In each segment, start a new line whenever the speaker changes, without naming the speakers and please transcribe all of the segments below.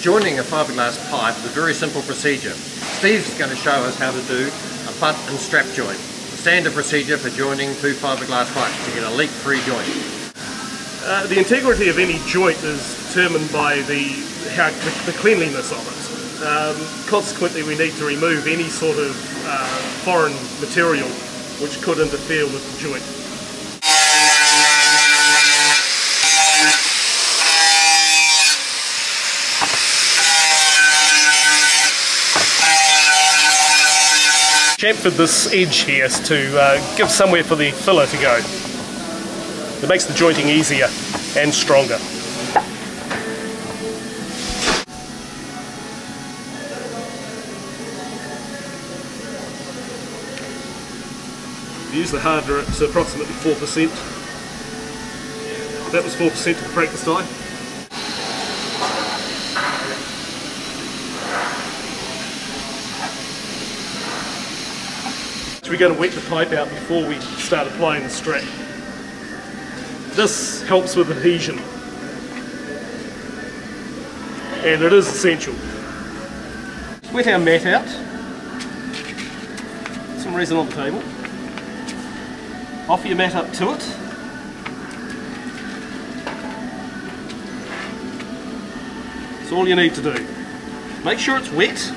joining a fiberglass pipe is a very simple procedure. Steve's going to show us how to do a butt and strap joint. The standard procedure for joining two fiberglass pipes to get a leak-free joint.
Uh, the integrity of any joint is determined by the, how, the, the cleanliness of it. Um, consequently, we need to remove any sort of uh, foreign material which could interfere with the joint. Chamfered this edge here to uh, give somewhere for the filler to go. It makes the jointing easier and stronger. Use the hardener at approximately 4%. That was 4% at the practice time. So we're going to wet the pipe out before we start applying the strap. This helps with adhesion and it is essential. Wet our mat out, some resin on the table, offer your mat up to it, That's all you need to do. Make sure it's wet.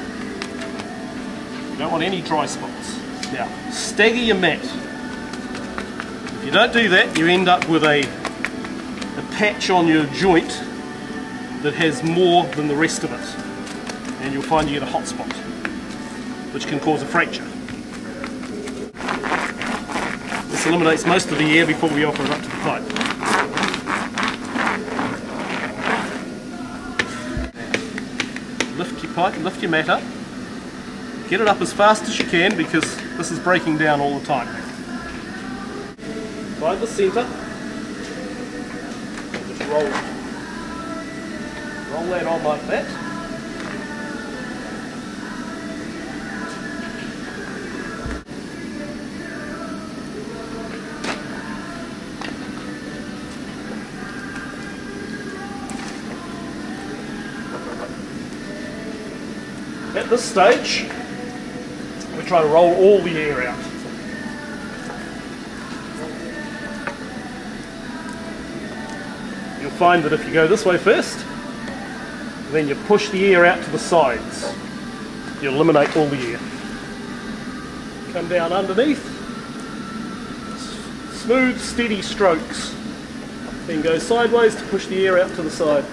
You don't want any dry spots. Now, stagger your mat. If you don't do that, you end up with a, a patch on your joint that has more than the rest of it. And you'll find you get a hot spot, which can cause a fracture. This eliminates most of the air before we offer it up to the pipe. Lift your pipe, lift your mat up. Get it up as fast as you can because this is breaking down all the time. Find the centre. Just roll, roll that on like that. At this stage, try to roll all the air out. You'll find that if you go this way first, then you push the air out to the sides, you eliminate all the air. Come down underneath, smooth, steady strokes. Then go sideways to push the air out to the side.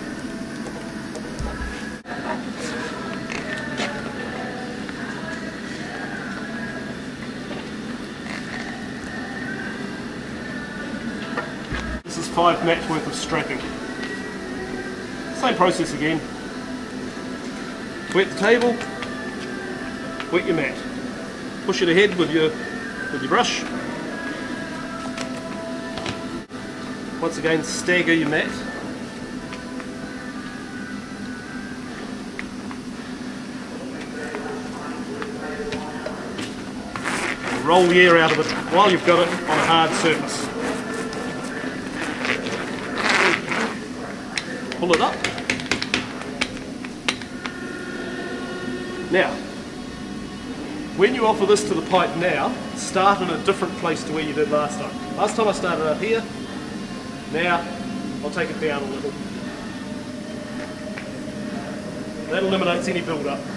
Five mats worth of strapping. Same process again. Wet the table, wet your mat. Push it ahead with your with your brush. Once again, stagger your mat. roll the air out of it while you've got it on a hard surface. Pull it up. Now, when you offer this to the pipe now, start in a different place to where you did last time. Last time I started up here, now I'll take it down a little. That eliminates any build-up.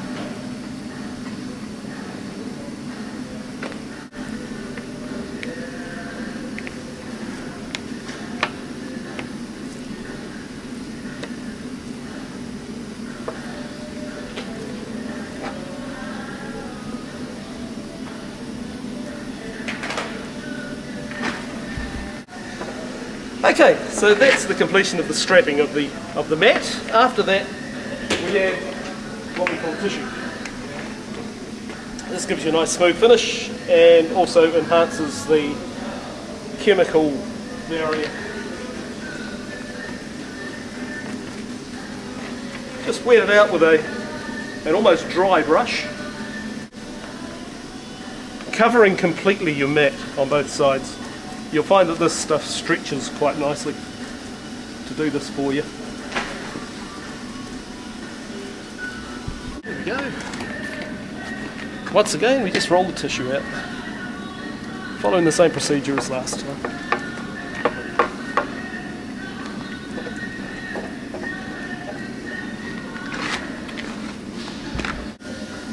Okay, so that's the completion of the strapping of the of the mat. After that, we have what we call tissue. This gives you a nice smooth finish and also enhances the chemical barrier. Just wet it out with a an almost dry brush, covering completely your mat on both sides. You'll find that this stuff stretches quite nicely to do this for you. There we go. Once again, we just roll the tissue out, following the same procedure as last time.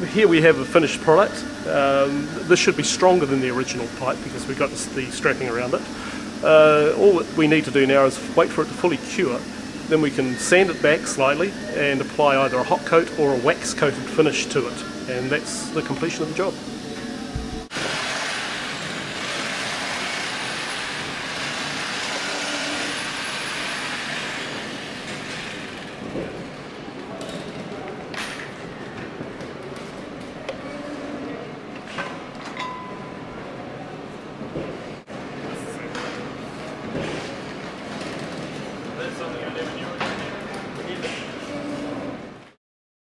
Here we have a finished product. Um, this should be stronger than the original pipe because we've got the strapping around it. Uh, all that we need to do now is wait for it to fully cure. Then we can sand it back slightly and apply either a hot coat or a wax coated finish to it. And that's the completion of the job.